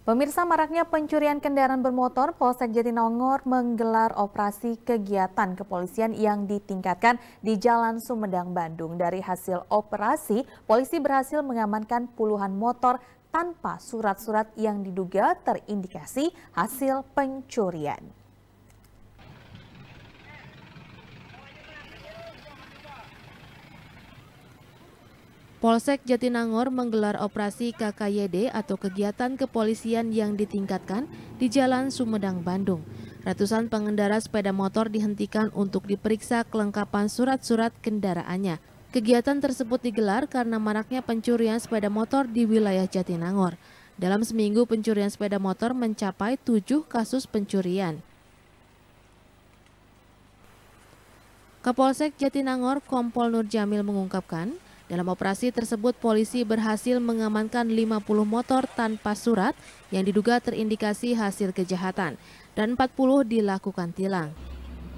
Pemirsa maraknya pencurian kendaraan bermotor, Polsek Jatinangor menggelar operasi kegiatan kepolisian yang ditingkatkan di Jalan Sumedang, Bandung. Dari hasil operasi, polisi berhasil mengamankan puluhan motor tanpa surat-surat yang diduga terindikasi hasil pencurian. Polsek Jatinangor menggelar operasi KKYD atau kegiatan kepolisian yang ditingkatkan di Jalan Sumedang, Bandung. Ratusan pengendara sepeda motor dihentikan untuk diperiksa kelengkapan surat-surat kendaraannya. Kegiatan tersebut digelar karena maraknya pencurian sepeda motor di wilayah Jatinangor. Dalam seminggu pencurian sepeda motor mencapai tujuh kasus pencurian. Kapolsek Jatinangor Kompol Nur Jamil mengungkapkan, dalam operasi tersebut, polisi berhasil mengamankan 50 motor tanpa surat yang diduga terindikasi hasil kejahatan dan 40 dilakukan tilang.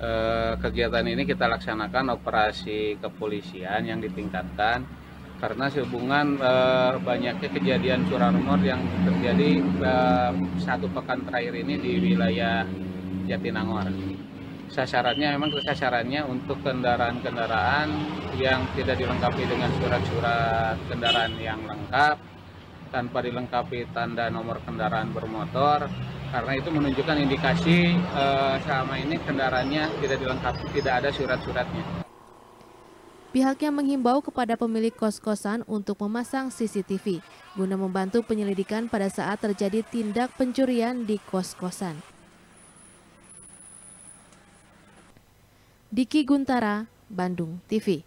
Eh, kegiatan ini kita laksanakan operasi kepolisian yang ditingkatkan karena sehubungan eh, banyaknya kejadian curanmor yang terjadi eh, satu pekan terakhir ini di wilayah Jatinangor sasarannya memang sasarannya untuk kendaraan-kendaraan yang tidak dilengkapi dengan surat-surat kendaraan yang lengkap tanpa dilengkapi tanda nomor kendaraan bermotor karena itu menunjukkan indikasi eh, selama ini kendaraannya tidak dilengkapi tidak ada surat-suratnya. Pihaknya menghimbau kepada pemilik kos-kosan untuk memasang CCTV guna membantu penyelidikan pada saat terjadi tindak pencurian di kos-kosan. Diki Guntara, Bandung TV.